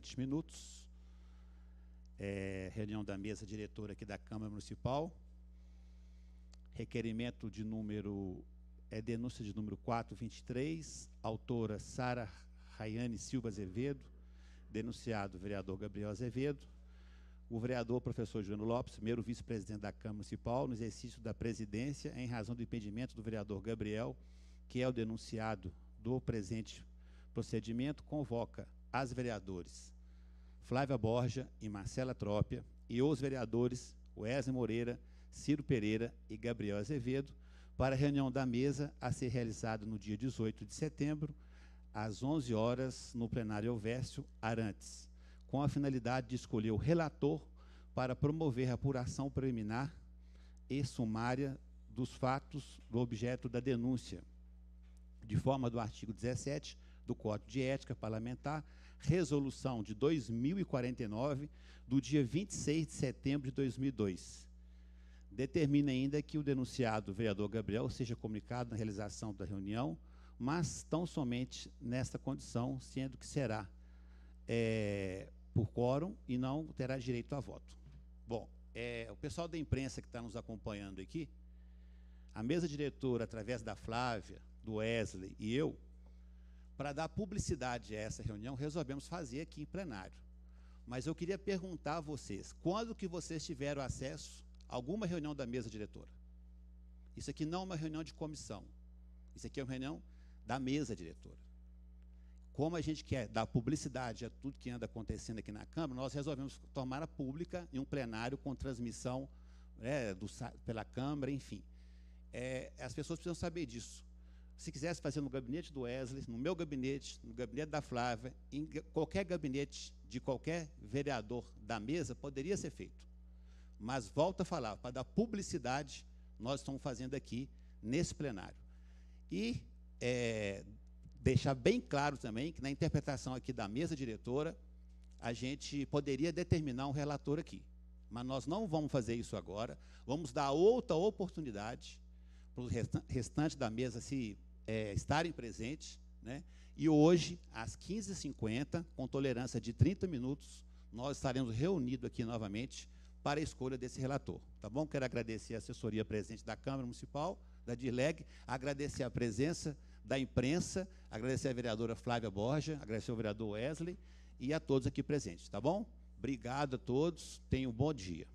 20 minutos. É, reunião da mesa diretora aqui da Câmara Municipal. Requerimento de número, é denúncia de número 423, autora Sara Rayane Silva Azevedo, denunciado vereador Gabriel Azevedo, o vereador professor Joano Lopes, primeiro vice-presidente da Câmara Municipal, no exercício da presidência, em razão do impedimento do vereador Gabriel, que é o denunciado do presente procedimento, convoca as vereadores Flávia Borja e Marcela Trópia e os vereadores Wesley Moreira, Ciro Pereira e Gabriel Azevedo para a reunião da mesa a ser realizada no dia 18 de setembro, às 11 horas, no plenário Elvésio Arantes com a finalidade de escolher o relator para promover a apuração preliminar e sumária dos fatos do objeto da denúncia, de forma do artigo 17 do Código de Ética Parlamentar, resolução de 2049, do dia 26 de setembro de 2002. Determina ainda que o denunciado, vereador Gabriel, seja comunicado na realização da reunião, mas tão somente nesta condição, sendo que será é, por quórum e não terá direito a voto. Bom, é, o pessoal da imprensa que está nos acompanhando aqui, a mesa diretora, através da Flávia, do Wesley e eu, para dar publicidade a essa reunião, resolvemos fazer aqui em plenário. Mas eu queria perguntar a vocês, quando que vocês tiveram acesso a alguma reunião da mesa diretora? Isso aqui não é uma reunião de comissão. Isso aqui é uma reunião da mesa diretora como a gente quer dar publicidade a tudo que anda acontecendo aqui na Câmara, nós resolvemos tomar a pública em um plenário com transmissão né, do, pela Câmara, enfim. É, as pessoas precisam saber disso. Se quisesse fazer no gabinete do Wesley, no meu gabinete, no gabinete da Flávia, em qualquer gabinete de qualquer vereador da mesa, poderia ser feito. Mas, volto a falar, para dar publicidade, nós estamos fazendo aqui nesse plenário. E é, deixar bem claro também que na interpretação aqui da mesa diretora, a gente poderia determinar um relator aqui. Mas nós não vamos fazer isso agora. Vamos dar outra oportunidade para os restantes da mesa se é, estarem presentes. Né? E hoje, às 15h50, com tolerância de 30 minutos, nós estaremos reunidos aqui novamente para a escolha desse relator. Tá bom? Quero agradecer a assessoria presente da Câmara Municipal, da DIRLEG, agradecer a presença da imprensa, agradecer a vereadora Flávia Borja, agradecer ao vereador Wesley e a todos aqui presentes, tá bom? Obrigado a todos, tenham um bom dia.